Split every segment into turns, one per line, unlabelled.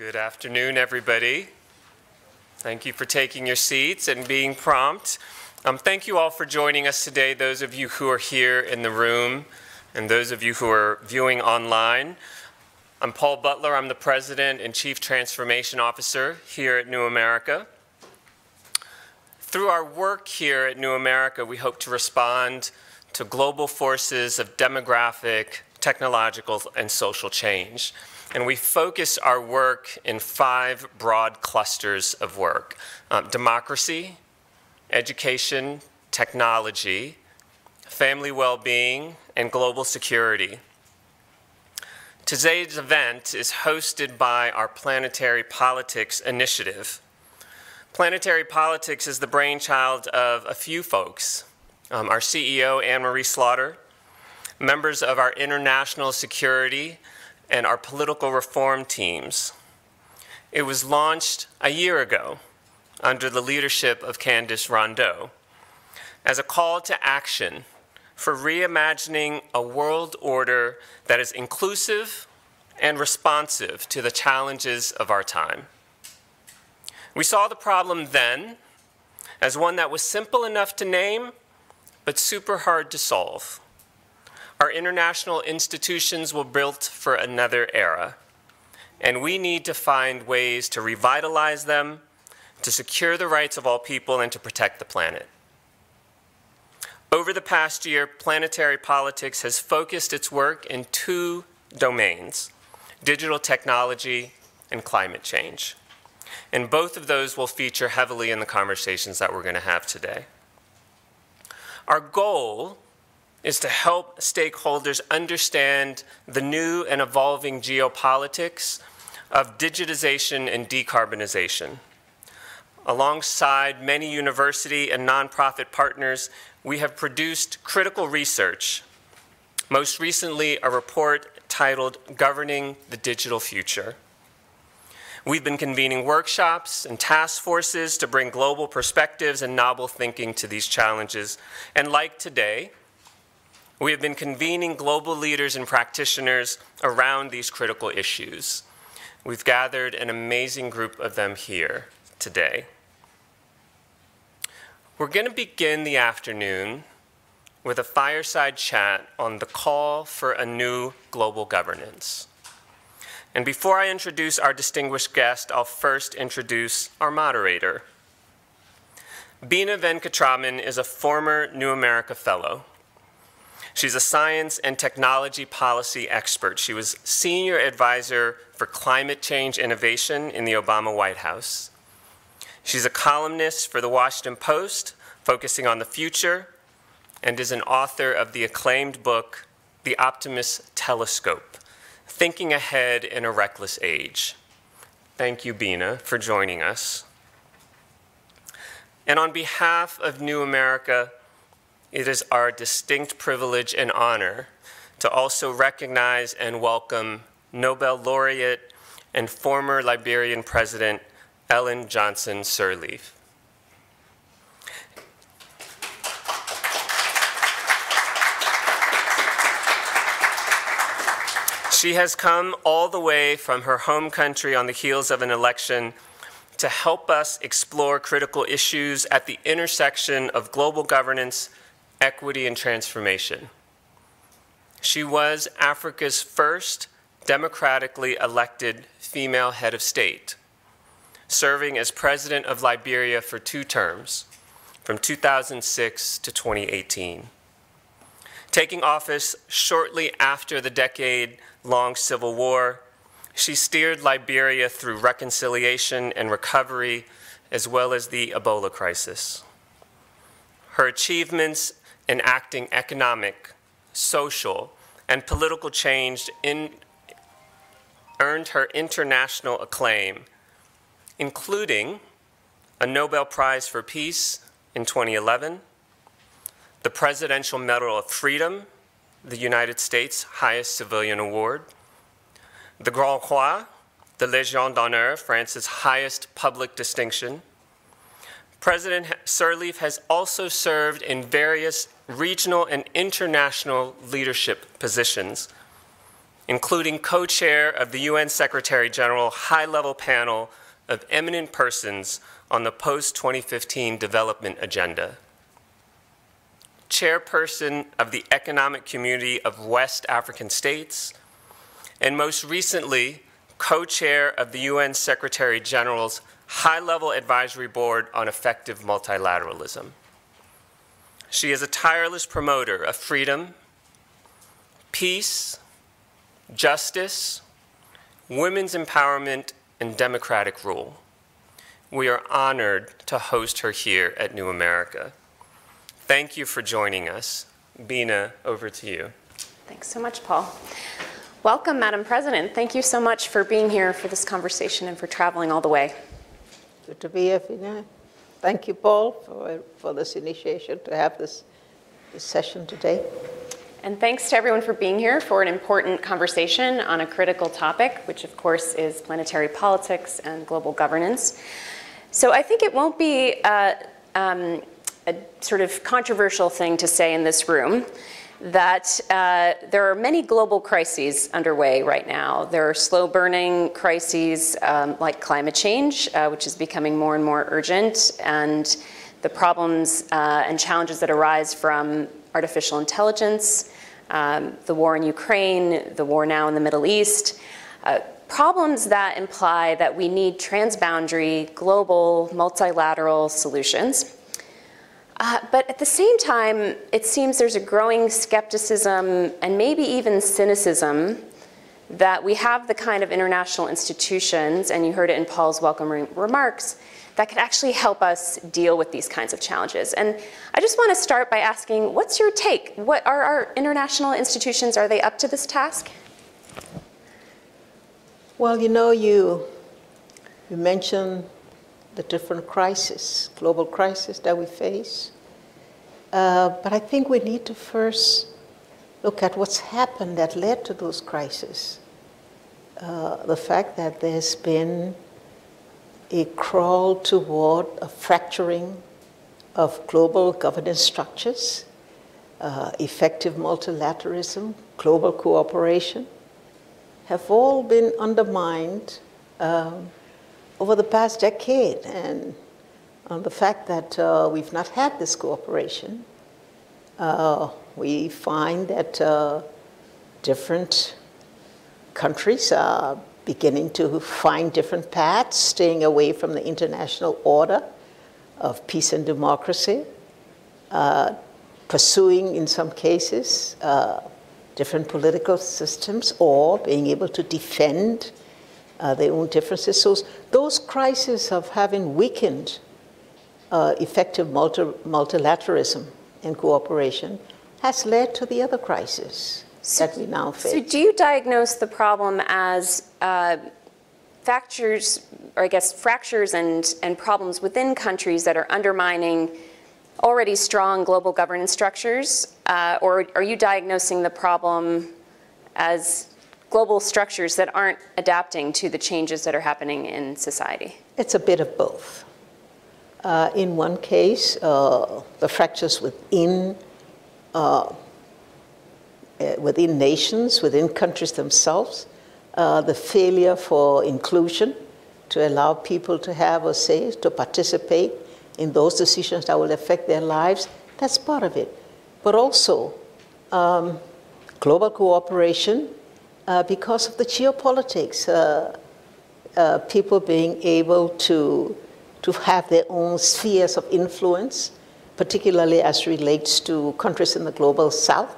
Good afternoon, everybody. Thank you for taking your seats and being prompt. Um, thank you all for joining us today, those of you who are here in the room and those of you who are viewing online. I'm Paul Butler. I'm the President and Chief Transformation Officer here at New America. Through our work here at New America, we hope to respond to global forces of demographic, technological, and social change. And we focus our work in five broad clusters of work um, democracy, education, technology, family well being, and global security. Today's event is hosted by our Planetary Politics Initiative. Planetary Politics is the brainchild of a few folks um, our CEO, Anne Marie Slaughter, members of our international security and our political reform teams. It was launched a year ago under the leadership of Candice Rondeau as a call to action for reimagining a world order that is inclusive and responsive to the challenges of our time. We saw the problem then as one that was simple enough to name, but super hard to solve. Our international institutions were built for another era, and we need to find ways to revitalize them, to secure the rights of all people, and to protect the planet. Over the past year, planetary politics has focused its work in two domains digital technology and climate change. And both of those will feature heavily in the conversations that we're going to have today. Our goal is to help stakeholders understand the new and evolving geopolitics of digitization and decarbonization. Alongside many university and nonprofit partners, we have produced critical research, most recently a report titled Governing the Digital Future. We've been convening workshops and task forces to bring global perspectives and novel thinking to these challenges. And like today, we have been convening global leaders and practitioners around these critical issues. We've gathered an amazing group of them here today. We're going to begin the afternoon with a fireside chat on the call for a new global governance. And before I introduce our distinguished guest, I'll first introduce our moderator. Bina Venkataraman is a former New America Fellow. She's a science and technology policy expert. She was senior advisor for climate change innovation in the Obama White House. She's a columnist for the Washington Post, focusing on the future, and is an author of the acclaimed book, The Optimist Telescope Thinking Ahead in a Reckless Age. Thank you, Bina, for joining us. And on behalf of New America, it is our distinct privilege and honor to also recognize and welcome Nobel laureate and former Liberian President Ellen Johnson Sirleaf. She has come all the way from her home country on the heels of an election to help us explore critical issues at the intersection of global governance equity, and transformation. She was Africa's first democratically elected female head of state, serving as president of Liberia for two terms, from 2006 to 2018. Taking office shortly after the decade long civil war, she steered Liberia through reconciliation and recovery, as well as the Ebola crisis. Her achievements enacting economic, social, and political change in, earned her international acclaim, including a Nobel Prize for Peace in 2011, the Presidential Medal of Freedom, the United States' highest civilian award, the Grand Croix, the Légion d'honneur, France's highest public distinction, President Sirleaf has also served in various regional and international leadership positions, including co-chair of the UN Secretary General high-level panel of eminent persons on the post-2015 development agenda. Chairperson of the Economic Community of West African States, and most recently, co-chair of the UN Secretary General's high-level advisory board on effective multilateralism. She is a tireless promoter of freedom, peace, justice, women's empowerment, and democratic rule. We are honored to host her here at New America. Thank you for joining us. Bina, over to you.
Thanks so much, Paul. Welcome, Madam President. Thank you so much for being here for this conversation and for traveling all the way.
To be here, Bina. Thank you, Paul, for, for this initiation to have this, this session today.
And thanks to everyone for being here for an important conversation on a critical topic, which of course is planetary politics and global governance. So I think it won't be uh, um, a sort of controversial thing to say in this room that uh, there are many global crises underway right now. There are slow burning crises um, like climate change, uh, which is becoming more and more urgent, and the problems uh, and challenges that arise from artificial intelligence, um, the war in Ukraine, the war now in the Middle East, uh, problems that imply that we need transboundary, global, multilateral solutions. Uh, but at the same time, it seems there's a growing skepticism and maybe even cynicism that we have the kind of international institutions, and you heard it in Paul's welcome re remarks, that could actually help us deal with these kinds of challenges. And I just want to start by asking, what's your take? What are our international institutions, are they up to this task?
Well, you know, you, you mentioned the different crises, global crises that we face. Uh, but I think we need to first look at what's happened that led to those crises. Uh, the fact that there's been a crawl toward a fracturing of global governance structures, uh, effective multilateralism, global cooperation, have all been undermined um, over the past decade. And on the fact that uh, we've not had this cooperation, uh, we find that uh, different countries are beginning to find different paths, staying away from the international order of peace and democracy, uh, pursuing, in some cases, uh, different political systems, or being able to defend uh, their own differences. So those crises of having weakened uh, effective multi multilateralism and cooperation has led to the other crises so, that we now face.
So do you diagnose the problem as uh, fractures, or I guess fractures and, and problems within countries that are undermining already strong global governance structures? Uh, or are you diagnosing the problem as global structures that aren't adapting to the changes that are happening in society?
It's a bit of both. Uh, in one case, uh, the fractures within uh, uh, within nations, within countries themselves, uh, the failure for inclusion to allow people to have a say, to participate in those decisions that will affect their lives, that's part of it. But also, um, global cooperation uh, because of the geopolitics, people being able to, to have their own spheres of influence, particularly as relates to countries in the global south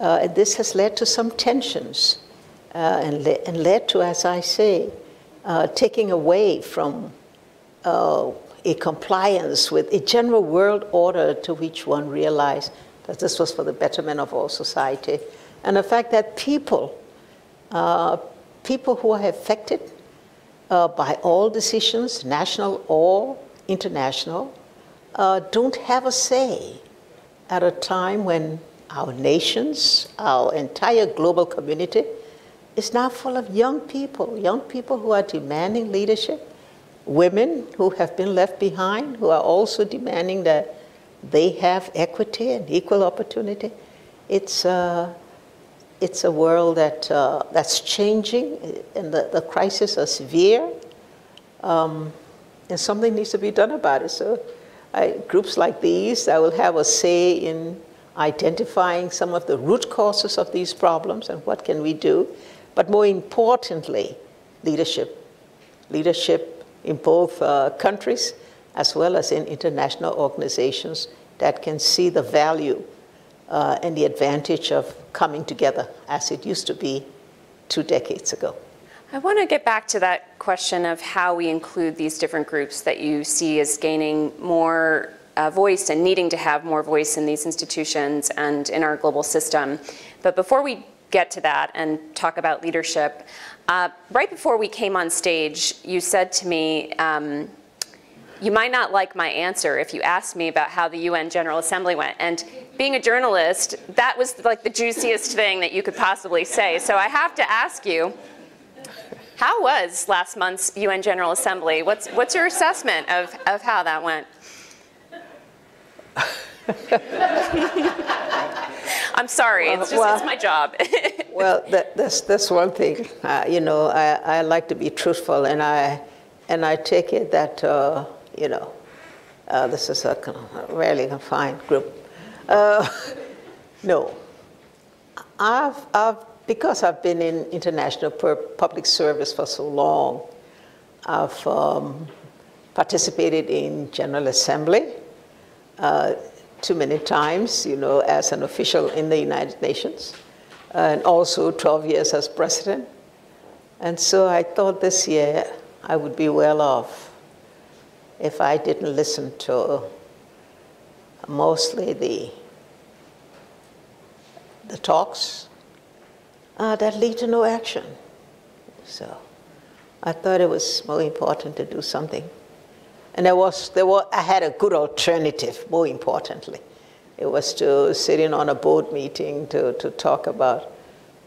uh, and this has led to some tensions uh, and, le and, led to, as I say, uh, taking away from uh, a compliance with a general world order to which one realized that this was for the betterment of all society. And the fact that people, uh, people who are affected uh, by all decisions, national or international, don't have a say at a time when our nations, our entire global community is now full of young people, young people who are demanding leadership, women who have been left behind, who are also demanding that they have equity and equal opportunity. It's, uh, it's a world that, uh, that's changing, and the, the crises are severe, um, and something needs to be done about it. So, I, groups like these that will have a say in identifying some of the root causes of these problems and what can we do. But more importantly, leadership. Leadership in both uh, countries as well as in international organizations that can see the value uh, and the advantage of coming together as it used to be two decades ago.
I want to get back to that question of how we include these different groups that you see as gaining more uh, voice and needing to have more voice in these institutions and in our global system. But before we get to that and talk about leadership, uh, right before we came on stage, you said to me, um, you might not like my answer if you asked me about how the UN General Assembly went. And being a journalist, that was like the juiciest thing that you could possibly say. So I have to ask you, how was last month's UN General Assembly? What's, what's your assessment of, of how that went? I'm sorry, it's just well, it's my job.
well, that, that's, that's one thing. Uh, you know, I, I like to be truthful, and I, and I take it that uh, you know, uh, this is a rarely confined group. Uh, no, I've, I've, because I've been in international public service for so long, I've um, participated in General Assembly uh, too many times, you know, as an official in the United Nations, and also 12 years as president. And so I thought this year I would be well off if I didn't listen to mostly the, the talks uh, that lead to no action. So I thought it was more important to do something. And there was, there were, I had a good alternative, more importantly. It was to sit in on a board meeting to, to talk about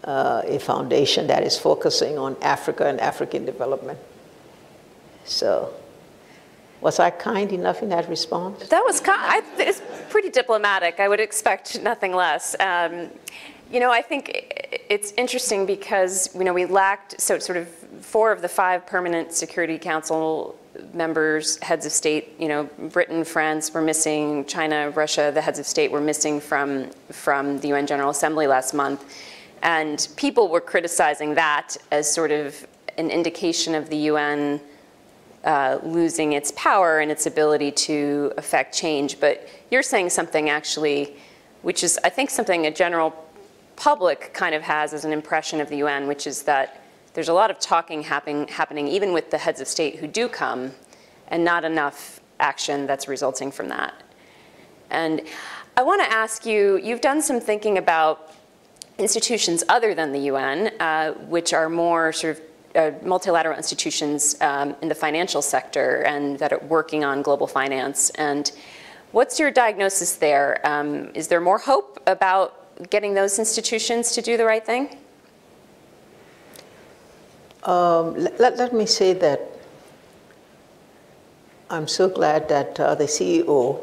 uh, a foundation that is focusing on Africa and African development. So was I kind enough in that response?
That was kind. it's pretty diplomatic. I would expect nothing less. Um, you know, I think it's interesting because you know we lacked so sort of four of the five permanent Security Council members, heads of state. You know, Britain, France were missing. China, Russia, the heads of state were missing from from the UN General Assembly last month, and people were criticizing that as sort of an indication of the UN uh, losing its power and its ability to affect change. But you're saying something actually, which is, I think, something a general public kind of has as an impression of the UN, which is that there's a lot of talking happen, happening even with the heads of state who do come, and not enough action that's resulting from that. And I want to ask you, you've done some thinking about institutions other than the UN, uh, which are more sort of uh, multilateral institutions um, in the financial sector and that are working on global finance. And what's your diagnosis there? Um, is there more hope about getting those institutions to do the right thing?
Um, let, let, me say that I'm so glad that uh, the CEO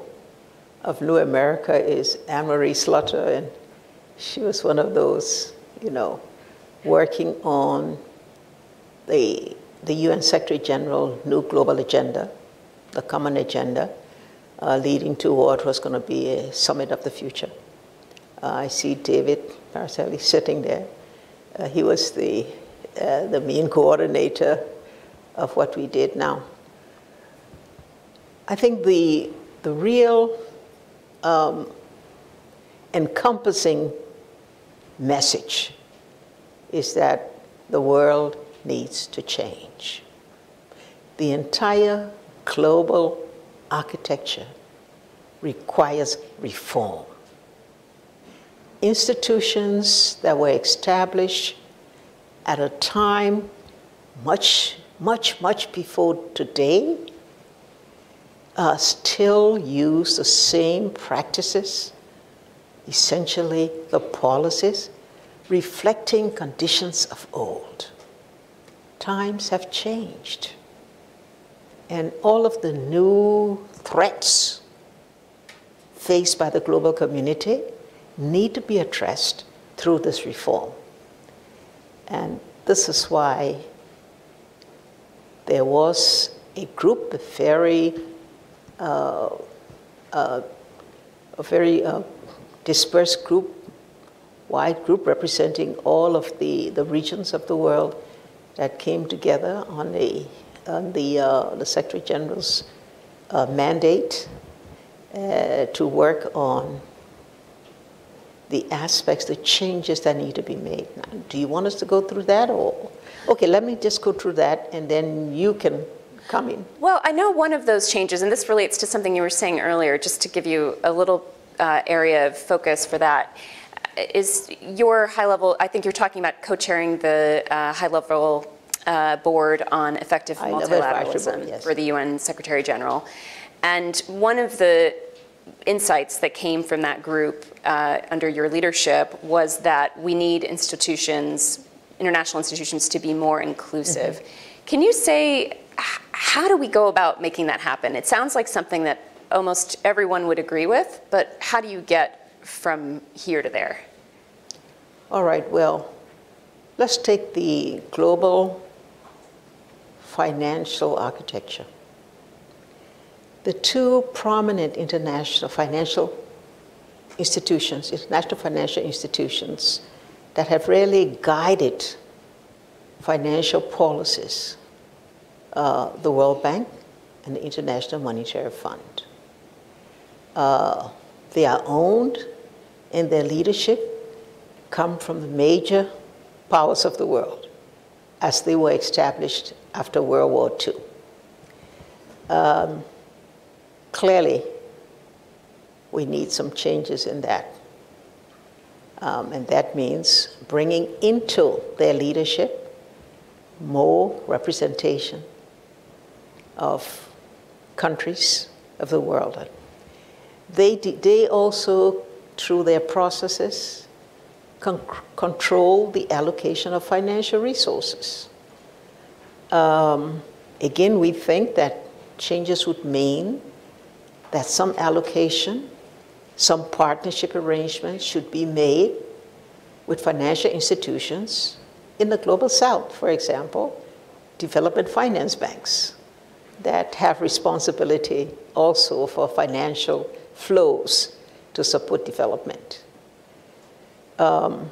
of New America is Anne-Marie Slaughter, and she was one of those, you know, working on the, the UN Secretary General new global agenda, the common agenda, uh, leading to what was going to be a summit of the future. Uh, I see David Passarelli sitting there. Uh, he was the, uh, the main coordinator of what we did now. I think the, the real um, encompassing message is that the world needs to change. The entire global architecture requires reform. Institutions that were established at a time much, much, much before today uh, still use the same practices, essentially the policies, reflecting conditions of old times have changed. And all of the new threats faced by the global community need to be addressed through this reform. And this is why there was a group, a very, uh, uh, a very uh, dispersed group, wide group representing all of the, the regions of the world that came together on, a, on the, uh, the Secretary General's uh, mandate uh, to work on the aspects, the changes that need to be made. Now, do you want us to go through that or? Okay, let me just go through that and then you can come in.
Well, I know one of those changes, and this relates to something you were saying earlier, just to give you a little uh, area of focus for that, is your high level, I think you're talking about co-chairing the uh, high level uh, board on effective multilateralism
board, yes.
for the UN Secretary General. And one of the insights that came from that group uh, under your leadership was that we need institutions, international institutions, to be more inclusive. Can you say, how do we go about making that happen? It sounds like something that almost everyone would agree with, but how do you get from here to there?
All right, well, let's take the global financial architecture. The two prominent international financial institutions, international financial institutions that have really guided financial policies, uh, the World Bank and the International Monetary Fund. Uh, they are owned and their leadership come from the major powers of the world as they were established after World War II. Um, clearly, we need some changes in that. Um, and that means bringing into their leadership more representation of countries of the world. They, they also, through their processes, con- control the allocation of financial resources. Um, again, we think that changes would mean that some allocation, some partnership arrangement should be made with financial institutions in the global south, for example, development finance banks that have responsibility also for financial flows to support development. Um,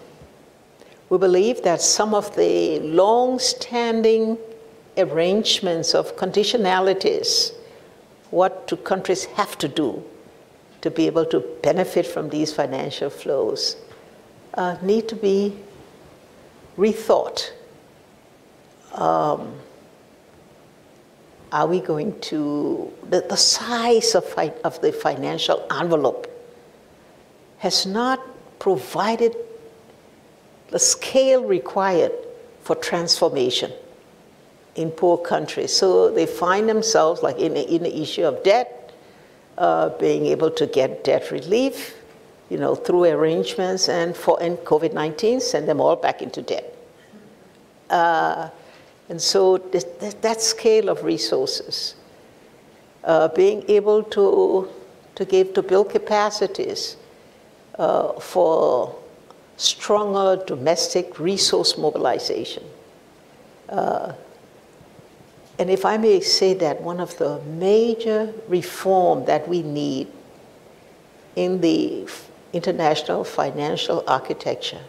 we believe that some of the long-standing arrangements of conditionalities, what do countries have to do to be able to benefit from these financial flows, uh, need to be rethought. Um, are we going to, the, the size of, of the financial envelope has not provided the scale required for transformation in poor countries. So they find themselves like in, in the issue of debt, uh, being able to get debt relief, you know, through arrangements and for and COVID-19 send them all back into debt. Uh, and so that scale of resources, uh, being able to, to give, to build capacities uh, for stronger domestic resource mobilization. Uh, and if I may say that one of the major reform that we need in the international financial architecture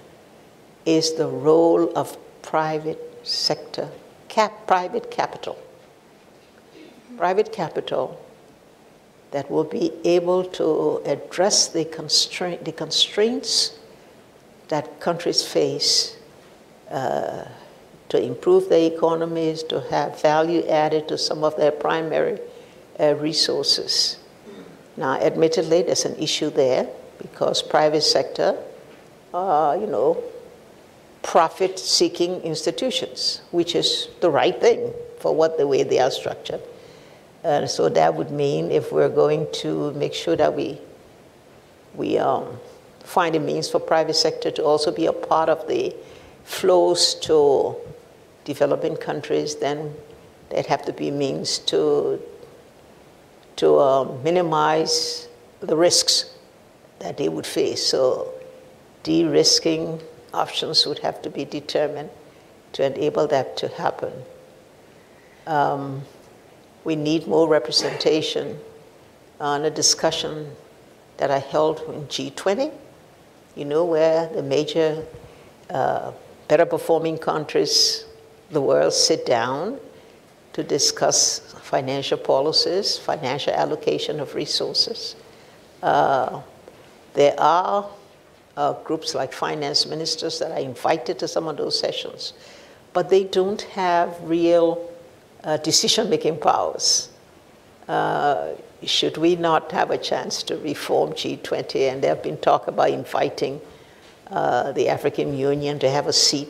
is the role of private sector, cap, private capital. Private capital that will be able to address the, constraint, the constraints that countries face uh, to improve their economies, to have value added to some of their primary uh, resources. Now, admittedly, there's an issue there because private sector, uh, you know, profit-seeking institutions, which is the right thing for what the way they are structured. And so that would mean if we're going to make sure that we we um, find a means for private sector to also be a part of the flows to developing countries, then there'd have to be means to to uh, minimize the risks that they would face. So de-risking options would have to be determined to enable that to happen. Um, we need more representation on a discussion that I held in G20, you know, where the major uh, better performing countries the world sit down to discuss financial policies, financial allocation of resources. Uh, there are uh, groups like finance ministers that are invited to some of those sessions, but they don't have real uh, decision-making powers. Uh, should we not have a chance to reform G20? And there have been talk about inviting uh, the African Union to have a seat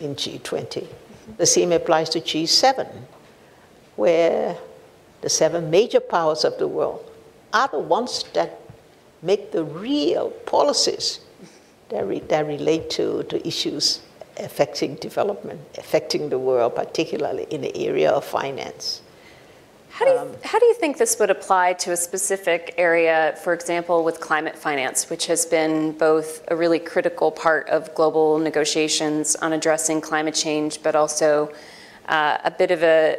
in G20. The same applies to G7, where the seven major powers of the world are the ones that make the real policies that, re that relate to, to issues affecting development, affecting the world, particularly in the area of finance.
How do, you, um, how do you think this would apply to a specific area, for example, with climate finance, which has been both a really critical part of global negotiations on addressing climate change, but also uh, a bit of a,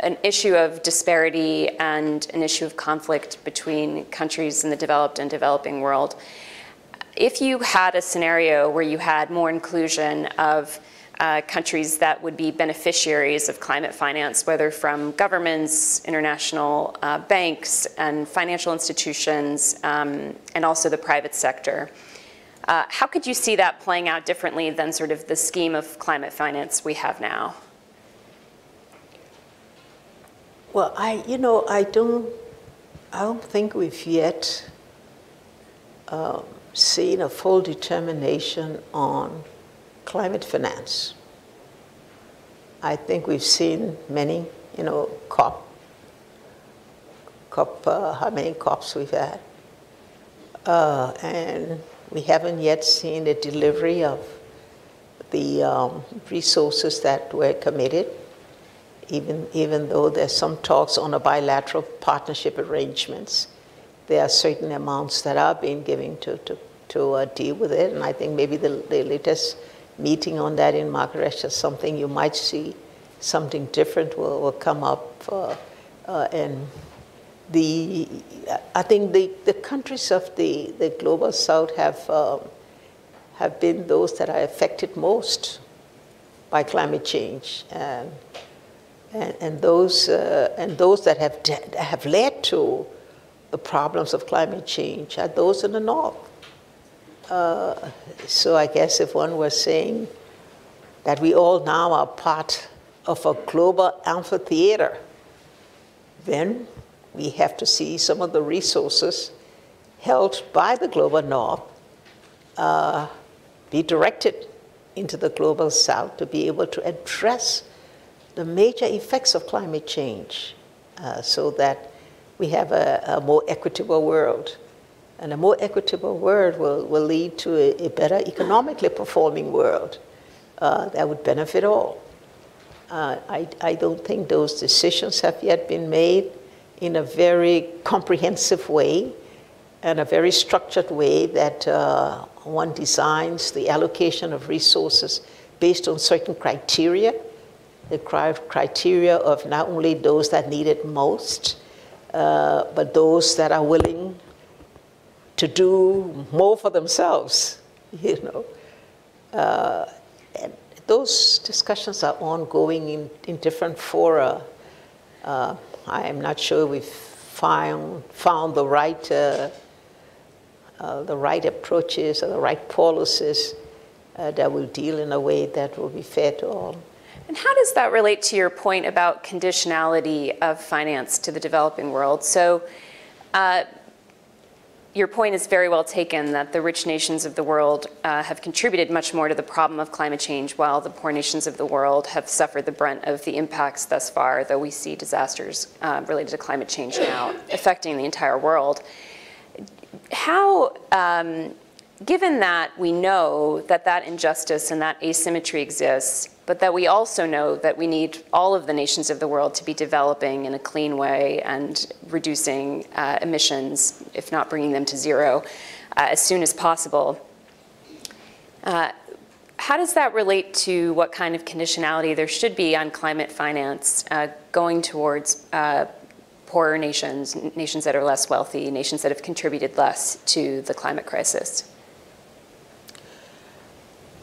an issue of disparity and an issue of conflict between countries in the developed and developing world? If you had a scenario where you had more inclusion of uh, countries that would be beneficiaries of climate finance, whether from governments, international uh, banks, and financial institutions, um, and also the private sector. Uh, how could you see that playing out differently than sort of the scheme of climate finance we have now?
Well, I, you know, I don't, I don't think we've yet um, seen a full determination on climate finance. I think we've seen many, you know, COP, COP, uh, how many COPs we've had. Uh, and we haven't yet seen the delivery of the um, resources that were committed, even, even though there's some talks on a bilateral partnership arrangements. There are certain amounts that are being given to, to, to uh, deal with it, and I think maybe the, the latest meeting on that in is something you might see something different will, will come up. Uh, uh, and the, I think the, the countries of the, the global south have, um, have been those that are affected most by climate change. And, and, and those, uh, and those that have, have led to the problems of climate change are those in the north. Uh, so I guess if one was saying that we all now are part of a global amphitheater, then we have to see some of the resources held by the global north uh, be directed into the global south to be able to address the major effects of climate change uh, so that we have a, a more equitable world. And a more equitable world will, will lead to a, a better economically performing world uh, that would benefit all. Uh, I, I don't think those decisions have yet been made in a very comprehensive way and a very structured way that uh, one designs the allocation of resources based on certain criteria, the criteria of not only those that need it most, uh, but those that are willing to do more for themselves, you know. Uh, and those discussions are ongoing in, in different fora. Uh, I am not sure we've found, found the right uh, uh, the right approaches or the right policies that will deal in a way that will be fair to all.
And how does that relate to your point about conditionality of finance to the developing world? So uh, your point is very well taken that the rich nations of the world uh, have contributed much more to the problem of climate change while the poor nations of the world have suffered the brunt of the impacts thus far, though we see disasters uh, related to climate change now affecting the entire world. How, um, given that we know that that injustice and that asymmetry exists, but that we also know that we need all of the nations of the world to be developing in a clean way and reducing uh, emissions, if not bringing them to zero, uh, as soon as possible. Uh, how does that relate to what kind of conditionality there should be on climate finance uh, going towards uh, poorer nations, nations that are less wealthy, nations that have contributed less to the climate crisis?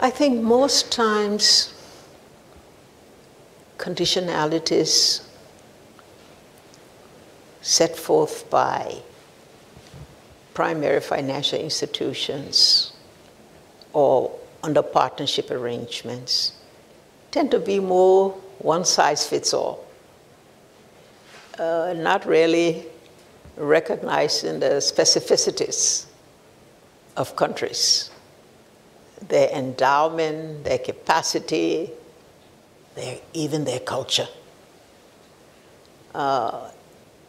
I think most times conditionalities set forth by primary financial institutions or under partnership arrangements tend to be more one size fits all, uh, not really recognizing the specificities of countries, their endowment, their capacity, their, even their culture. Uh,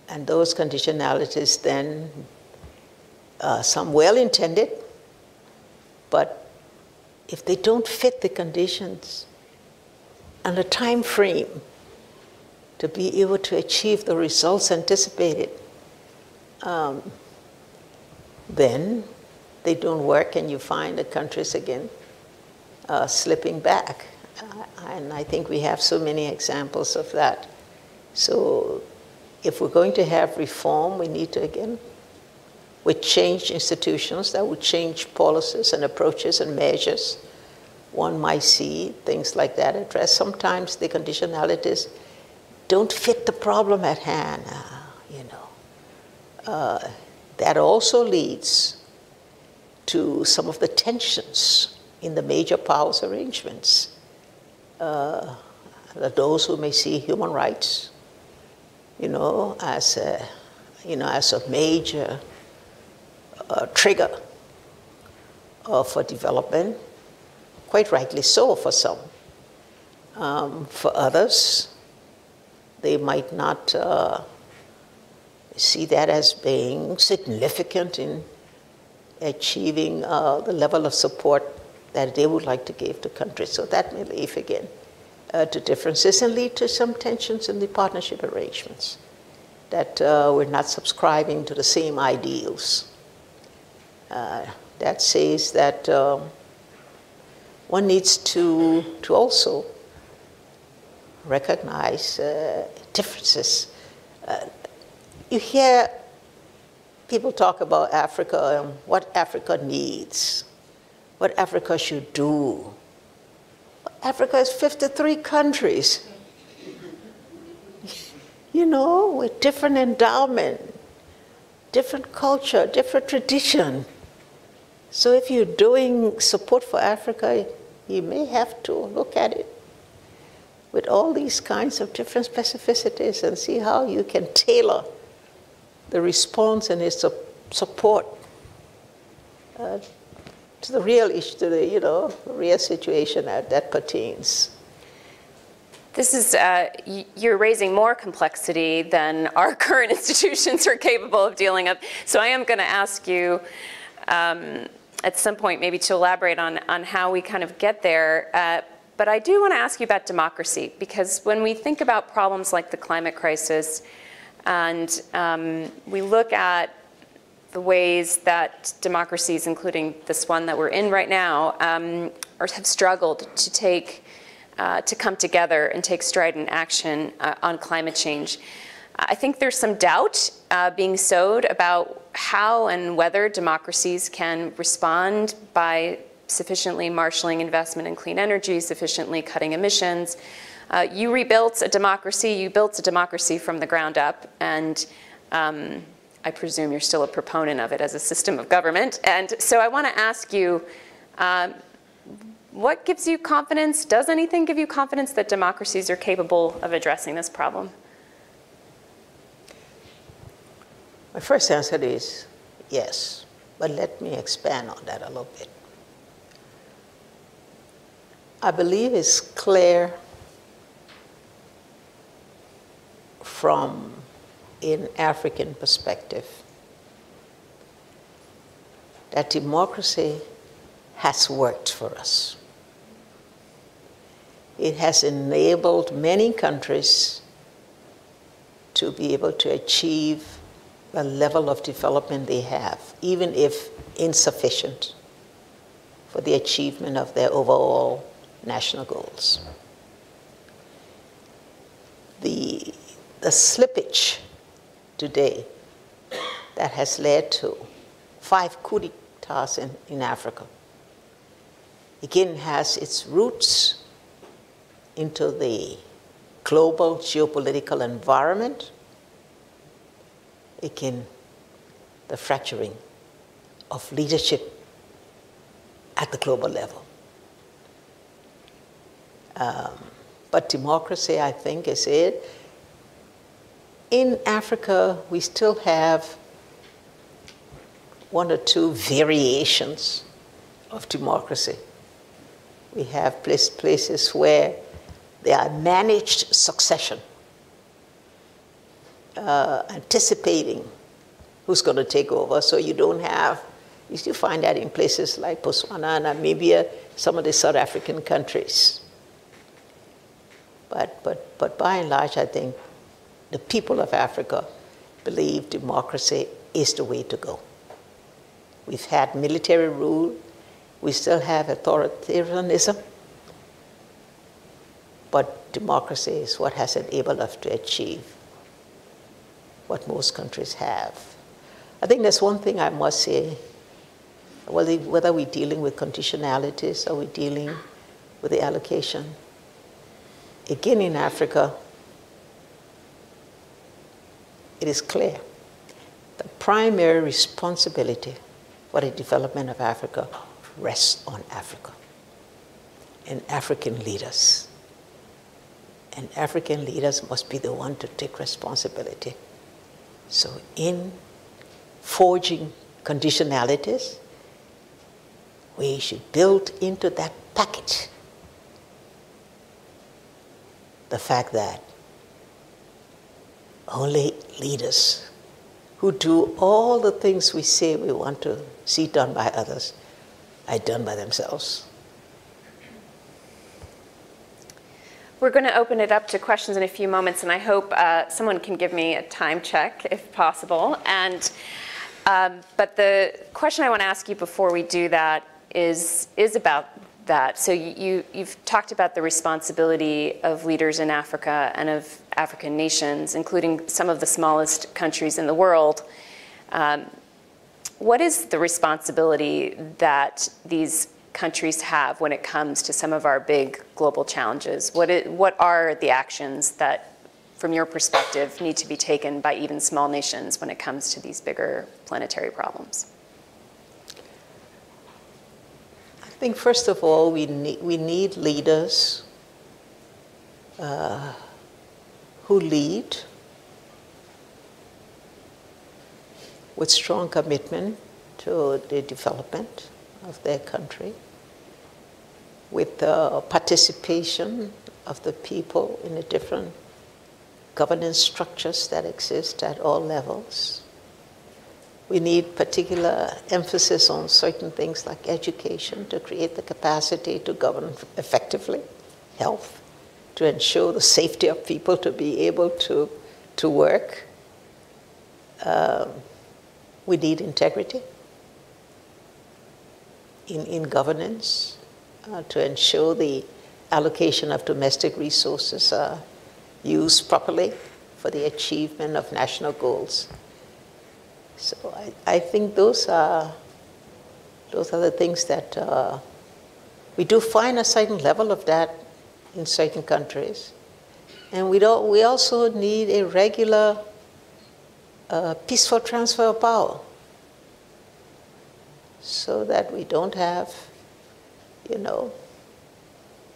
and those conditionalities then, uh, some well intended, but if they don't fit the conditions and the time frame to be able to achieve the results anticipated, um, then they don't work and you find the countries again uh, slipping back. Uh, and I think we have so many examples of that. So if we're going to have reform, we need to, again, we change institutions that would change policies and approaches and measures. One might see things like that addressed. Sometimes the conditionalities don't fit the problem at hand, uh, you know. Uh, that also leads to some of the tensions in the major powers arrangements. Uh, those who may see human rights, you know, as a, you know, as a major uh, trigger uh, for development, quite rightly so for some. Um, for others, they might not uh, see that as being significant in achieving uh, the level of support that they would like to give to countries. So that may lead again uh, to differences and lead to some tensions in the partnership arrangements that uh, we're not subscribing to the same ideals. Uh, that says that um, one needs to, to also recognize uh, differences. Uh, you hear people talk about Africa and what Africa needs what Africa should do. Africa is 53 countries, you know, with different endowment, different culture, different tradition. So if you're doing support for Africa, you may have to look at it with all these kinds of different specificities and see how you can tailor the response and its support uh, to the real issue, to the, you know, real situation that, that pertains.
This is, uh, you're raising more complexity than our current institutions are capable of dealing with. So I am going to ask you um, at some point maybe to elaborate on, on how we kind of get there. Uh, but I do want to ask you about democracy, because when we think about problems like the climate crisis, and um, we look at the ways that democracies, including this one that we're in right now, um, are, have struggled to take, uh, to come together and take strident action uh, on climate change. I think there's some doubt uh, being sowed about how and whether democracies can respond by sufficiently marshaling investment in clean energy, sufficiently cutting emissions. Uh, you rebuilt a democracy, you built a democracy from the ground up, and um, I presume you're still a proponent of it as a system of government. And so I want to ask you, um, what gives you confidence? Does anything give you confidence that democracies are capable of addressing this problem?
My first answer is yes, but let me expand on that a little bit. I believe it's clear from in African perspective. That democracy has worked for us. It has enabled many countries to be able to achieve the level of development they have, even if insufficient for the achievement of their overall national goals. The, the slippage today that has led to five coup d'etats in, in Africa again has its roots into the global geopolitical environment, again, the fracturing of leadership at the global level. Um, but democracy, I think, is it. In Africa, we still have one or two variations of democracy. We have places where there are managed succession, uh, anticipating who's going to take over. So you don't have, you still find that in places like Botswana, Namibia, some of the South African countries. But, but, but by and large, I think the people of Africa believe democracy is the way to go. We've had military rule, we still have authoritarianism, but democracy is what has enabled us to achieve what most countries have. I think there's one thing I must say, whether we're dealing with conditionalities or we're dealing with the allocation. Again, in Africa, it is clear the primary responsibility for the development of Africa rests on Africa and African leaders. And African leaders must be the one to take responsibility. So, in forging conditionalities, we should build into that package the fact that only leaders who do all the things we say we want to see done by others are done by themselves.
We're going to open it up to questions in a few moments, and I hope uh, someone can give me a time check if possible. And um, but the question I want to ask you before we do that is is about that. So you, you have talked about the responsibility of leaders in Africa and of African nations, including some of the smallest countries in the world. Um, what is the responsibility that these countries have when it comes to some of our big global challenges? What, it, what are the actions that, from your perspective, need to be taken by even small nations when it comes to these bigger planetary problems?
I think, first of all, we need, we need leaders uh, who lead with strong commitment to the development of their country, with the participation of the people in the different governance structures that exist at all levels. We need particular emphasis on certain things like education to create the capacity to govern effectively, health, to ensure the safety of people to be able to, to work. Um, we need integrity in, in governance uh, to ensure the allocation of domestic resources are used properly for the achievement of national goals. So I, I think those are, those are the things that uh, we do find a certain level of that in certain countries. And we, don't, we also need a regular uh, peaceful transfer of power so that we don't have, you know,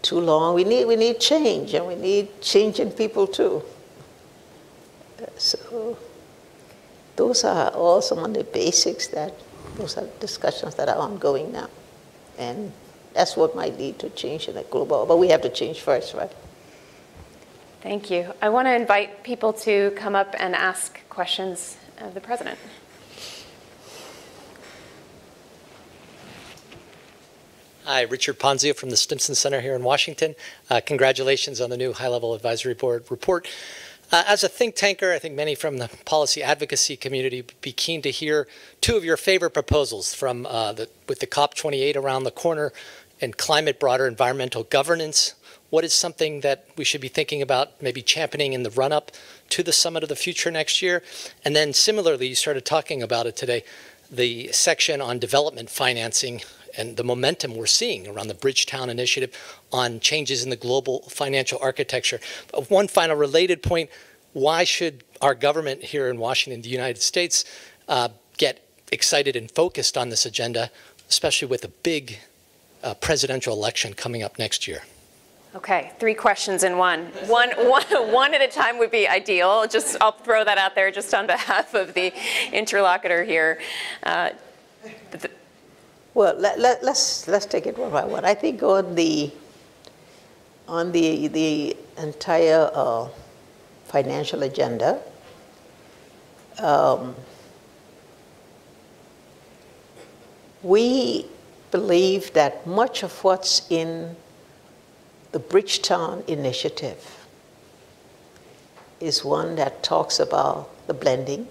too long. We need, we need change, and we need change in people too. So those are all some of the basics that, those are discussions that are ongoing now. And that's what might lead to change in the global, but we have to change first, right?
Thank you. I want to invite people to come up and ask questions of the president.
Hi, Richard Ponzio from the Stimson Center here in Washington. Uh, congratulations on the new High Level Advisory Board report. Uh, as a think tanker, I think many from the policy advocacy community would be keen to hear two of your favorite proposals from uh, the, with the COP28 around the corner and climate broader environmental governance. What is something that we should be thinking about, maybe championing in the run up to the Summit of the Future next year? And then similarly, you started talking about it today, the section on development financing and the momentum we're seeing around the Bridgetown Initiative on changes in the global financial architecture. But one final related point, why should our government here in Washington, the United States, uh, get excited and focused on this agenda, especially with a big uh, presidential election coming up next year?
Okay, three questions in one. One, one. one at a time would be ideal. Just I'll throw that out there just on behalf of the interlocutor here. Uh,
well, let, let, let's let's take it one by one. I think on the on the the entire uh, financial agenda, um, we believe that much of what's in the Bridgetown Initiative is one that talks about the blending,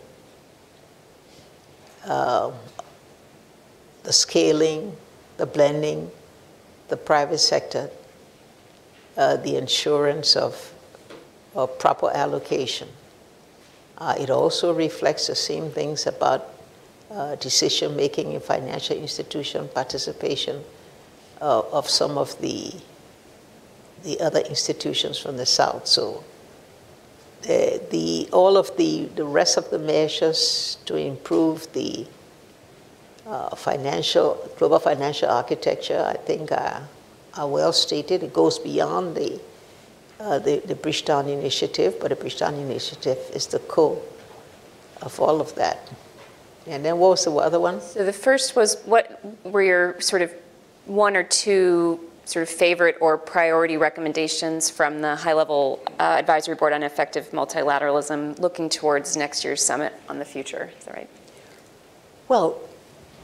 um, the scaling, the blending, the private sector, uh, the insurance of, of proper allocation. Uh, it also reflects the same things about uh, decision making in financial institution participation uh, of some of the the other institutions from the south. So the, the all of the the rest of the measures to improve the uh, financial, global financial architecture, I think are, are well stated. It goes beyond the, uh, the, the Bridgetown Initiative, but the Bridgetown Initiative is the core of all of that. And then what was the other one?
So the first was what were your sort of one or two sort of favorite or priority recommendations from the high level uh, advisory board on effective multilateralism looking towards next year's summit on the future? Is that right?
Well,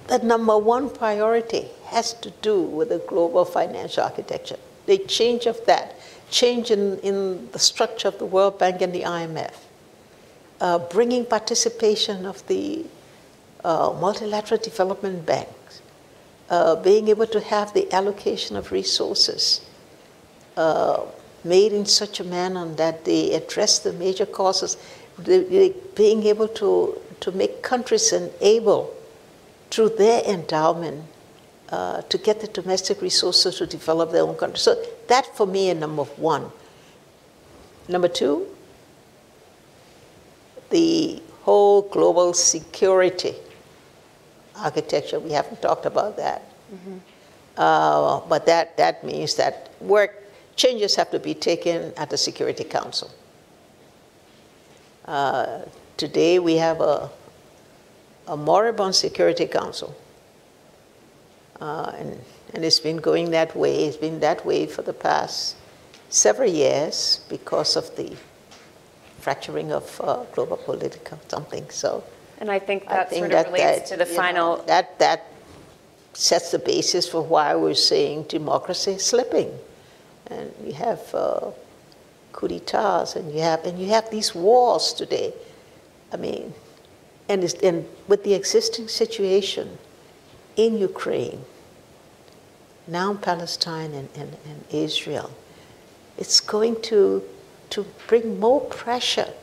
the number one priority has to do with the global financial architecture. The change of that, change in, in the structure of the World Bank and the IMF, uh, bringing participation of the uh, multilateral development banks, uh, being able to have the allocation of resources uh, made in such a manner that they address the major causes, they, they being able to, to make countries able through their endowment uh, to get the domestic resources to develop their own country. So that for me is number one. Number two, the whole global security architecture. We haven't talked about that. Mm-hmm. Uh, but that, that means that work changes have to be taken at the Security Council. Uh, today we have a a moribund Security Council. Uh, and, and it's been going that way. It's been that way for the past several years because of the fracturing of uh, global political something. So,
and I think that I think sort of that, relates that, to the final.
Know, that that sets the basis for why we're saying democracy is slipping, and you have uh, coup d'états, and you have and you have these wars today. I mean, and, is, and with the existing situation in Ukraine, now Palestine and, and, and Israel, it's going to, to bring more pressure,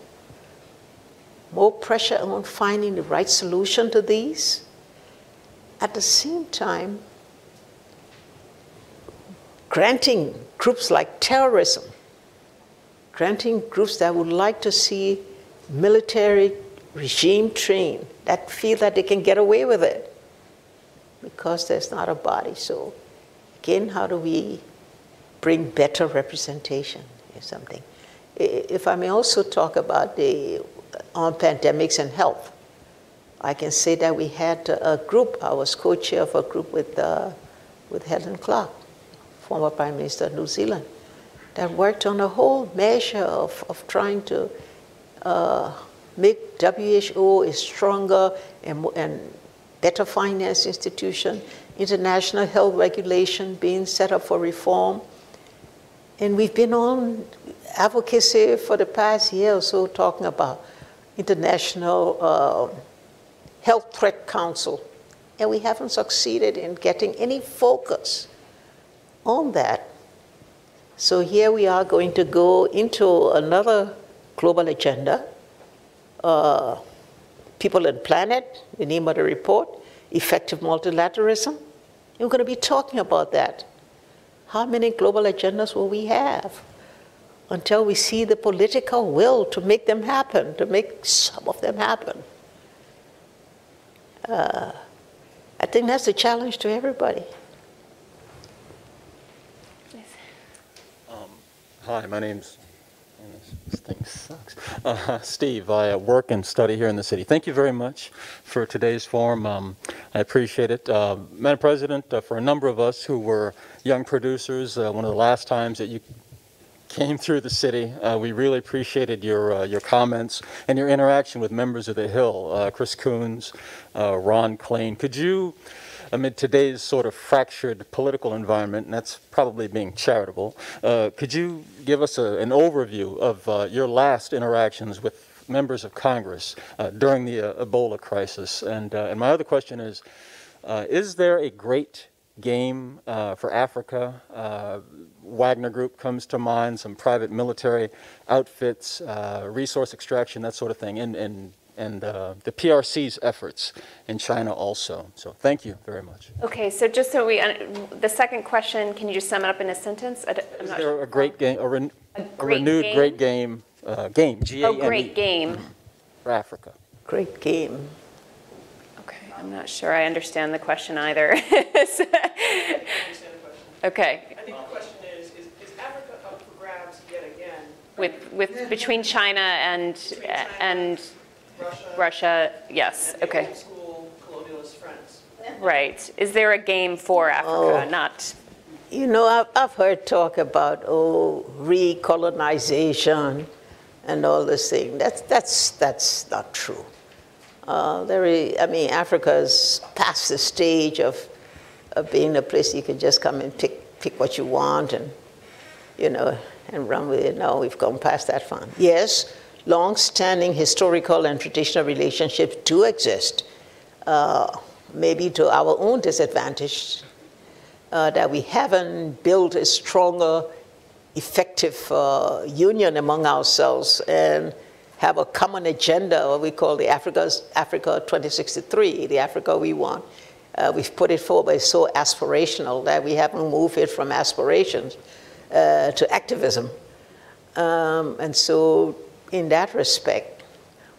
more pressure on finding the right solution to these. At the same time, granting groups like terrorism, granting groups that would like to see military regime trained that feel that they can get away with it because there's not a body. So, again, how do we bring better representation or something? If I may also talk about the on pandemics and health, I can say that we had a group. I was co-chair of a group with uh, with Helen Clark, former Prime Minister of New Zealand, that worked on a whole measure of, of trying to uh, make WHO a stronger and, and better finance institution, international health regulation being set up for reform. And we've been on advocacy for the past year or so talking about international uh, health threat council. And we haven't succeeded in getting any focus on that. So here we are going to go into another global agenda. Uh, people and planet, the name of the report, effective multilateralism. We're going to be talking about that. How many global agendas will we have until we see the political will to make them happen, to make some of them happen? Uh, I think that's a challenge to everybody.
Um, hi, my name's this thing sucks. Uh, Steve, I uh, work and study here in the city. Thank you very much for today's forum. Um, I appreciate it. Uh, Madam President, uh, for a number of us who were young producers, uh, one of the last times that you came through the city, uh, we really appreciated your your comments and your interaction with members of the Hill, Chris Coons, Ron Klain. Could you amid today's sort of fractured political environment, and that's probably being charitable, uh, could you give us a, an overview of uh, your last interactions with members of Congress uh, during the uh, Ebola crisis? And, uh, and my other question is, uh, is there a great game for Africa? Wagner Group comes to mind, some private military outfits, resource extraction, that sort of thing. And, and and uh, the PRC's efforts in China also. So thank you very much.
Okay, so just so we, uh, the second question, can you just sum it up in a sentence? I
Is there sure. a great game, a, ren a, a renewed game? great game, uh, game, G-A-M-E.
Oh, great game.
For Africa.
Great game.
Okay, I'm not sure I understand the question either. okay.
I think the question is, is, is Africa up for grabs yet again?
With, with, between China and,
between China
and
Russia.
Russia, yes,
and
okay.
school colonialist friends.
Right. Is there a game for Africa?
Oh.
Not,
You know, I've, I've heard talk about, oh, recolonization and all this thing. That's, that's, that's not true. Uh, I mean, Africa's past the stage of, of being a place you can just come and pick, pick what you want and, you know, and run with it. No, we've gone past that fun. Yes, long-standing historical and traditional relationships do exist, uh, maybe to our own disadvantage, uh, that we haven't built a stronger, effective uh, union among ourselves and have a common agenda, what we call the Africa's, Africa 2063, the Africa we want. Uh, we've put it forward, but it's so aspirational that we haven't moved it from aspirations uh, to activism. Um, and so in that respect.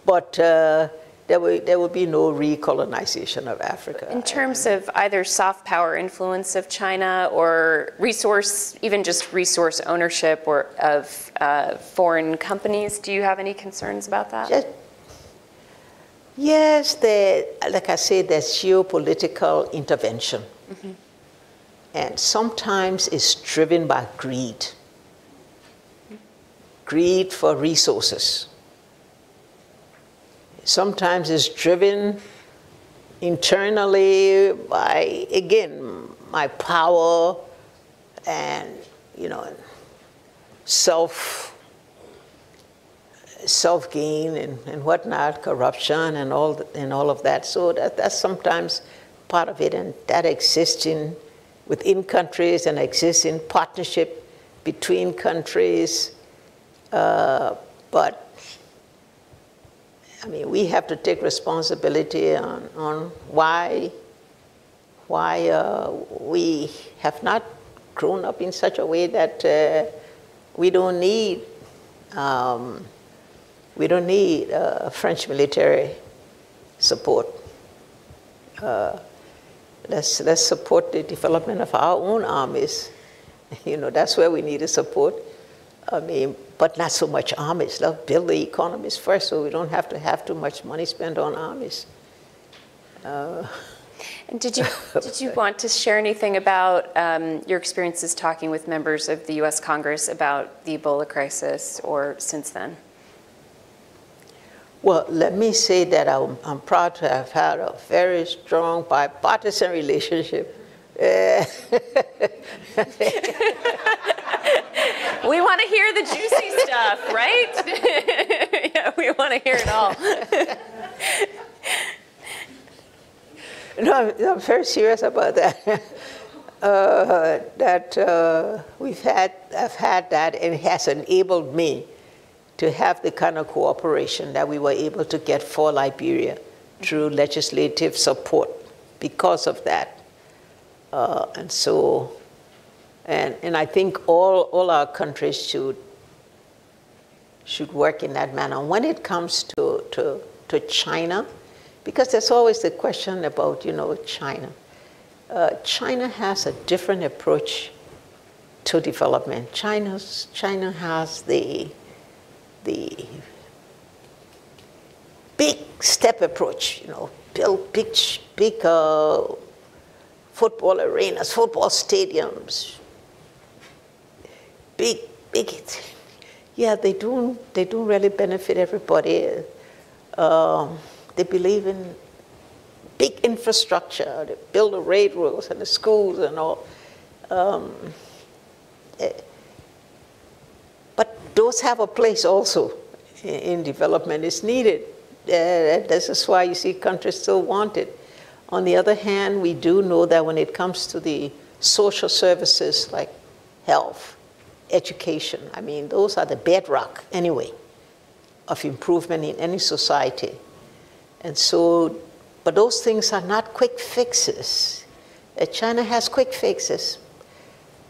But uh, there, will, there will be no recolonization of Africa.
in terms of either soft power influence of China or resource, even just resource ownership or of uh, foreign companies, do you have any concerns about that?
Just, yes, there, like I said, there's geopolitical intervention. Mm-hmm. And sometimes it's driven by greed greed for resources. Sometimes it's driven internally by, again, my power and, you know, self self gain and, and whatnot, corruption and all the, and all of that. So that, that's sometimes part of it, and that exists in within countries and exists in partnership between countries. Uh, but I mean, we have to take responsibility on, on why, why uh, we have not grown up in such a way that uh, we don't need, um, we don't need uh, French military support. Uh, let's, let's support the development of our own armies. You know, that's where we need the support. I mean, but not so much armies. Let's build the economies first so we don't have to have too much money spent on armies. Uh,
and did you, did you want to share anything about um, your experiences talking with members of the US Congress about the Ebola crisis or since then?
Well, let me say that I'm, I'm proud to have had a very strong bipartisan relationship
stuff, right? yeah, we want to hear it all.
No, I'm, I'm very serious about that. uh, that uh, we've had, I've had that, and it has enabled me to have the kind of cooperation that we were able to get for Liberia through legislative support because of that. Uh, and so, and, and I think all, all our countries should, should work in that manner. When it comes to, to, to China, because there's always the question about, you know, China. Uh, China has a different approach to development. China's, China has the, the big step approach, you know, build big, big uh, football arenas, football stadiums, big, big. Yeah, they don't, They don't really benefit everybody. Um, they believe in big infrastructure. They build the railroads and the schools and all. Um, eh, but those have a place also in, in development. It's needed. Uh, this is why you see countries still want it. On the other hand, we do know that when it comes to the social services like health, education, I mean, those are the bedrock anyway of improvement in any society. And so, but those things are not quick fixes. Uh, China has quick fixes.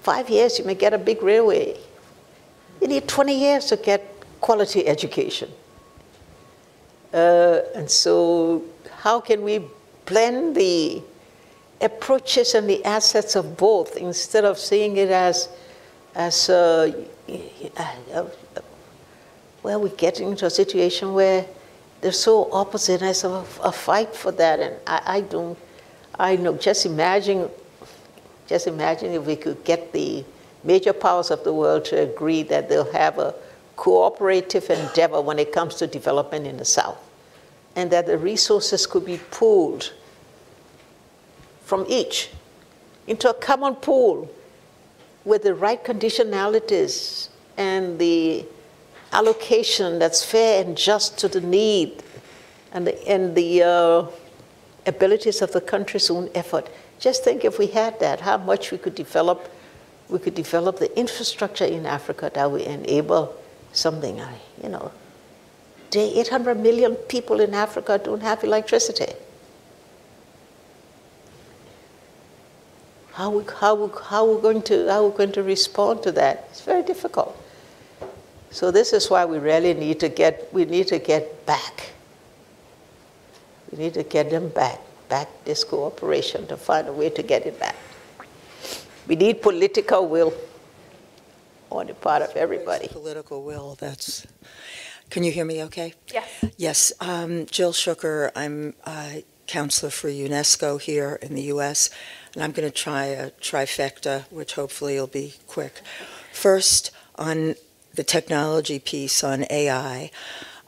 Five years, you may get a big railway. You need 20 years to get quality education. Uh, and so, how can we blend the approaches and the assets of both instead of seeing it as, as uh, well, we're getting into a situation where they're so opposite. It's a, a fight for that, and I, I don't. I know. Just imagine, just imagine if we could get the major powers of the world to agree that they'll have a cooperative endeavor when it comes to development in the South, and that the resources could be pooled from each into a common pool with the right conditionalities and the allocation that's fair and just to the need and the, and the uh, abilities of the country's own effort. Just think if we had that, how much we could develop, we could develop the infrastructure in Africa that would enable something, you know. Today, 800 million people in Africa don't have electricity. How we, how, we, how we're going to how we're going to respond to that? It's very difficult. So this is why we really need to get, we need to get back. We need to get them back, back this cooperation to find a way to get it back. We need political will on the part of everybody.
Political will, that's, can you hear me okay?
Yes.
Yes, um, Jill Shooker, I'm a counselor for UNESCO here in the US, and I'm going to try a trifecta, which hopefully will be quick. First, on the technology piece on AI.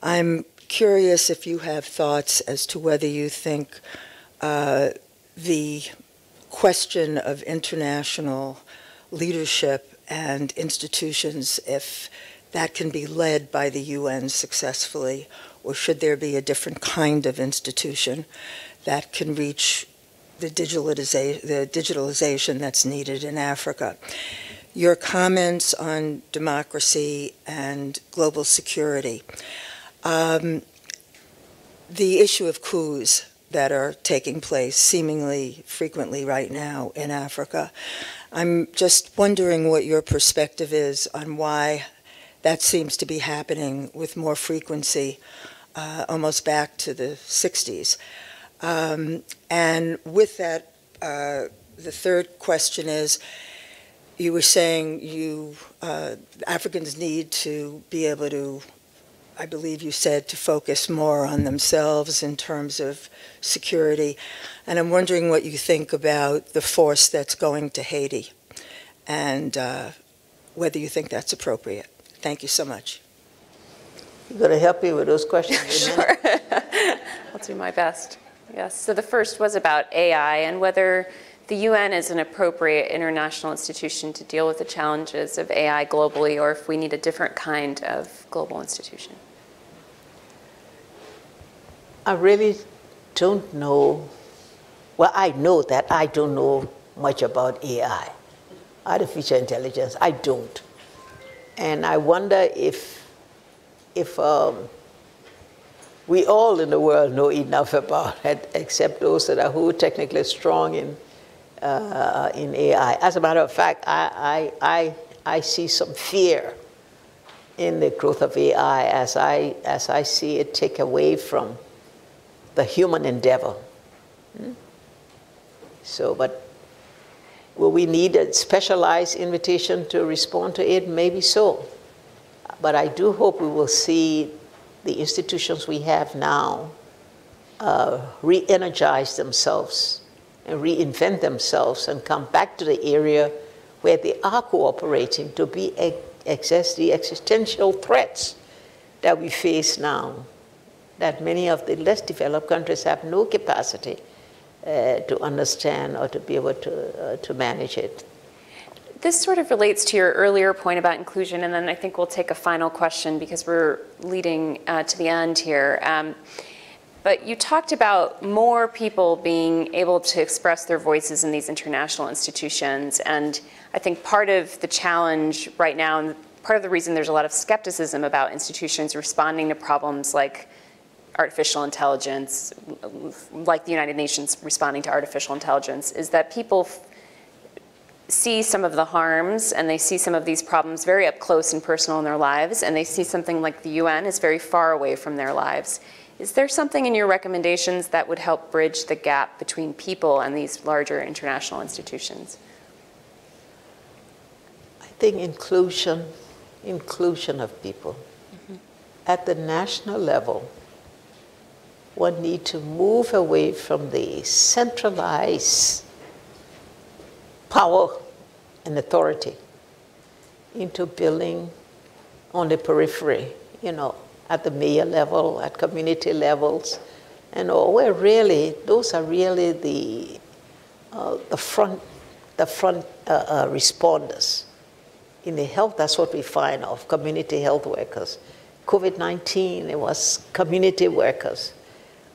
I'm curious if you have thoughts as to whether you think uh, the question of international leadership and institutions, if that can be led by the UN successfully, or should there be a different kind of institution that can reach the, digitaliza- the digitalization that's needed in Africa? your comments on democracy and global security. Um, the issue of coups that are taking place seemingly frequently right now in Africa. I'm just wondering what your perspective is on why that seems to be happening with more frequency, uh, almost back to the 60s. Um, and with that, uh, the third question is you were saying you uh, Africans need to be able to, I believe you said, to focus more on themselves in terms of security. And I'm wondering what you think about the force that's going to Haiti and uh, whether you think that's appropriate. Thank you so much.
You got to help me with those questions.
sure. I'll do my best. Yes. So the first was about AI and whether the UN is an appropriate international institution to deal with the challenges of AI globally, or if we need a different kind of global institution.
I really don't know. Well, I know that I don't know much about AI, artificial intelligence. I don't. And I wonder if, if um, we all in the world know enough about it, except those that are who technically strong in, uh, in AI. As a matter of fact, I, I, I, I see some fear in the growth of AI as I, as I see it take away from the human endeavor. Hmm? So, but will we need a specialized invitation to respond to it? Maybe so. But I do hope we will see the institutions we have now uh, re energize themselves and reinvent themselves and come back to the area where they are cooperating to be access the existential threats that we face now that many of the less developed countries have no capacity uh, to understand or to be able to, uh, to manage it.
This sort of relates to your earlier point about inclusion, and then I think we'll take a final question because we're leading uh, to the end here. Um, but you talked about more people being able to express their voices in these international institutions, and I think part of the challenge right now, and part of the reason there's a lot of skepticism about institutions responding to problems like artificial intelligence, like the United Nations responding to artificial intelligence, is that people see some of the harms and they see some of these problems very up close and personal in their lives, and they see something like the UN is very far away from their lives. Is there something in your recommendations that would help bridge the gap between people and these larger international institutions?
I think inclusion, inclusion of people. Mm -hmm. At the national level, one need to move away from the centralized power and authority into building on the periphery, you know, at the mayor level, at community levels, and all, where really, those are really the, uh, the front, the front uh, uh, responders. In the health, that's what we find of community health workers. COVID-19, it was community workers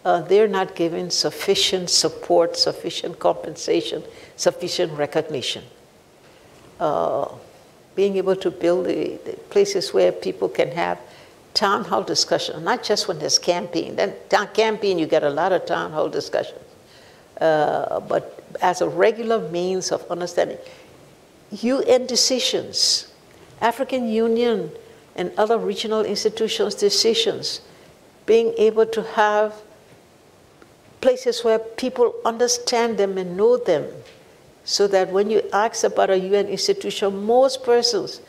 uh, they're not given sufficient support, sufficient compensation, sufficient recognition. Uh, being able to build the, the, places where people can have town hall discussion, not just when there's campaign. Then town campaign, you get a lot of town hall discussions. Uh, but as a regular means of understanding, UN decisions, African Union and other regional institutions' decisions, being able to have places where people understand them and know them. So that when you ask about a UN institution, most persons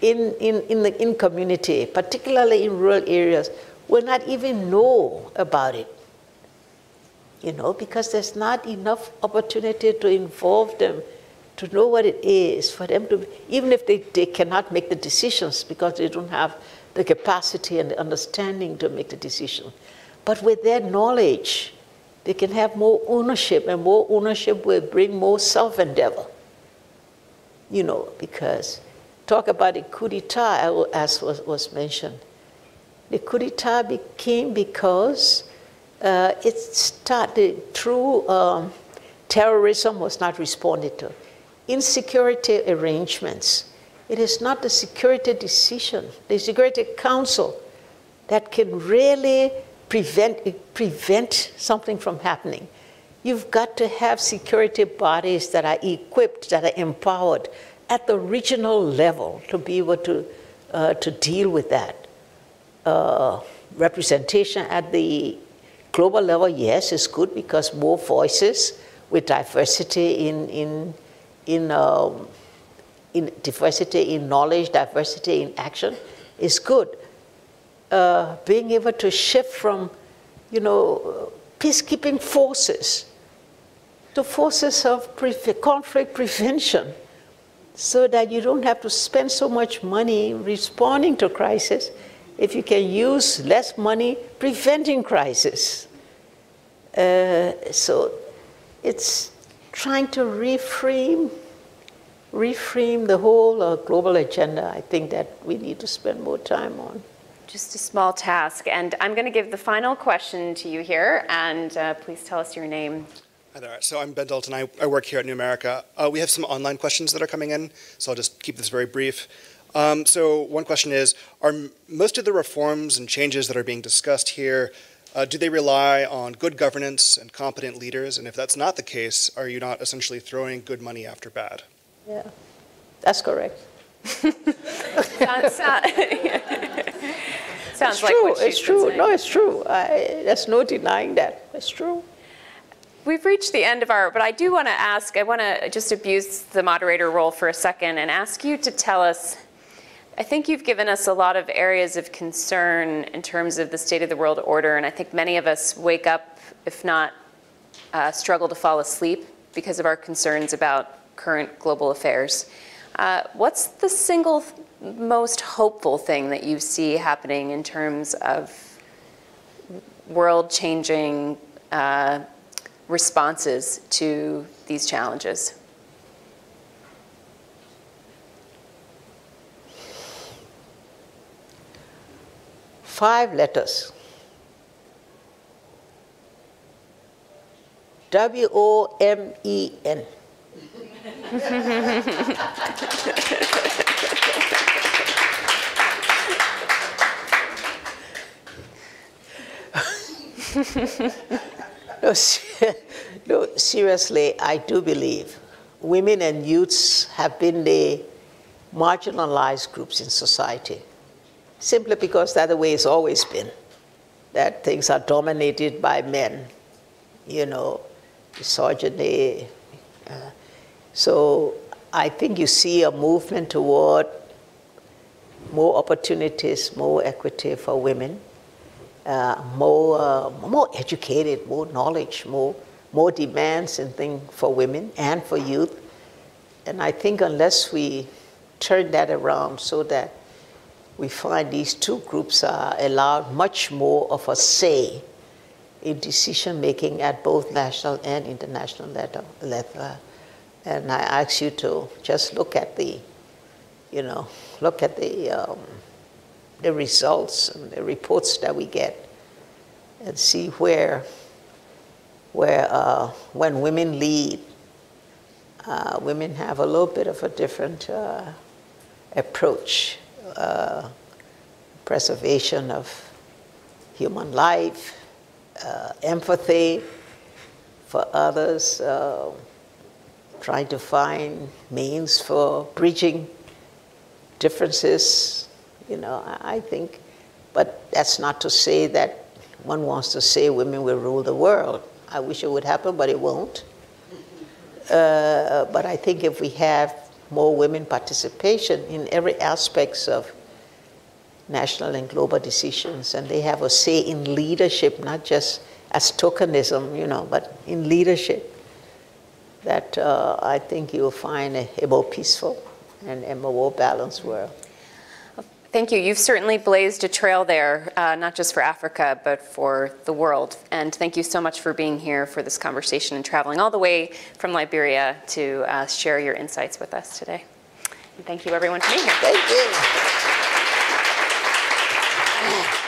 in, in, in the in community, particularly in rural areas, will not even know about it. You know, because there's not enough opportunity to involve them, to know what it is, for them to, even if they, they cannot make the decisions because they don't have the capacity and the understanding to make the decision. But with their knowledge, they can have more ownership, and more ownership will bring more self endeavor. You know, because talk about the coup d'etat, as was, was mentioned. The coup d'etat became because uh, it started through um, terrorism was not responded to. Insecurity arrangements. It is not the security decision, the Security Council that can really prevent, prevent something from happening. You've got to have security bodies that are equipped, that are empowered at the regional level to be able to, uh, to deal with that. Uh, representation at the global level, yes, is good because more voices with diversity in, in, in, um, in diversity in knowledge, diversity in action is good uh, being able to shift from, you know, peacekeeping forces to forces of pre conflict prevention so that you don't have to spend so much money responding to crisis if you can use less money preventing crisis. Uh, so it's trying to reframe, reframe the whole uh, global agenda. I think that we need to spend more time on.
Just a small task. And I'm going to give the final question to you here. And uh, please tell us your name.
Hi there. So I'm Ben Dalton. I, I work here at New America. Uh, we have some online questions that are coming in, so I'll just keep this very brief. Um, so one question is, are most of the reforms and changes that are being discussed here, uh, do they rely on good governance and competent leaders? And if that's not the case, are you not essentially throwing good money after bad?
Yeah, that's correct.
Sounds, sound- Sounds
it's
like
true. it's true. No, it's true. I, there's no denying that. It's true.
We've reached the end of our, but I do want to ask, I want to just abuse the moderator role for a second and ask you to tell us, I think you've given us a lot of areas of concern in terms of the state of the world order, and I think many of us wake up, if not uh, struggle to fall asleep because of our concerns about current global affairs. Uh, what's the single most hopeful thing that you see happening in terms of world changing uh, responses to these challenges?
Five letters. W O M E N. No, se- no, seriously, I do believe women and youths have been the marginalized groups in society, simply because that's the way it's always been, that things are dominated by men, you know, misogyny. uh, so I think you see a movement toward more opportunities, more equity for women uh, more, uh, more educated, more knowledge, more, more demands and things for women and for youth. And I think unless we turn that around so that we find these two groups are allowed much more of a say in decision making at both national and international level. And I ask you to just look at the, you know, look at the um, the results and the reports that we get and see where, where uh, when women lead, uh, women have a little bit of a different uh, approach, uh, preservation of human life, uh, empathy for others, uh, trying to find means for bridging differences you know, I think, but that's not to say that one wants to say women will rule the world. I wish it would happen, but it won't. Uh, but I think if we have more women participation in every aspects of national and global decisions, and they have a say in leadership, not just as tokenism, you know, but in leadership, that uh, I think you'll find a, a more peaceful and a more balanced world.
Thank you. You've certainly blazed a trail there, uh, not just for Africa, but for the world. And thank you so much for being here for this conversation and traveling all the way from Liberia to uh, share your insights with us today. And thank you, everyone, for being here.
Thank you.